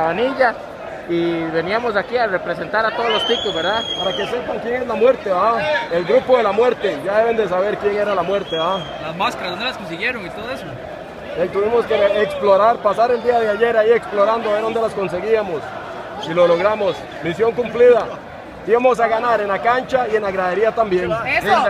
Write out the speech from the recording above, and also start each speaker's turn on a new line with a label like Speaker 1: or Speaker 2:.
Speaker 1: Sabanilla y veníamos aquí a representar a todos los ticos, ¿verdad?
Speaker 2: Para que sepan quién es la muerte, ¿ah? El grupo de la muerte, ya deben de saber quién era la muerte, ¿ah?
Speaker 3: Las máscaras, ¿dónde las consiguieron y todo eso?
Speaker 2: Tuvimos que explorar, pasar el día de ayer ahí explorando, a ver dónde las conseguíamos. Y lo logramos. Misión cumplida. Íbamos a ganar en la cancha y en la gradería también.
Speaker 4: Eso.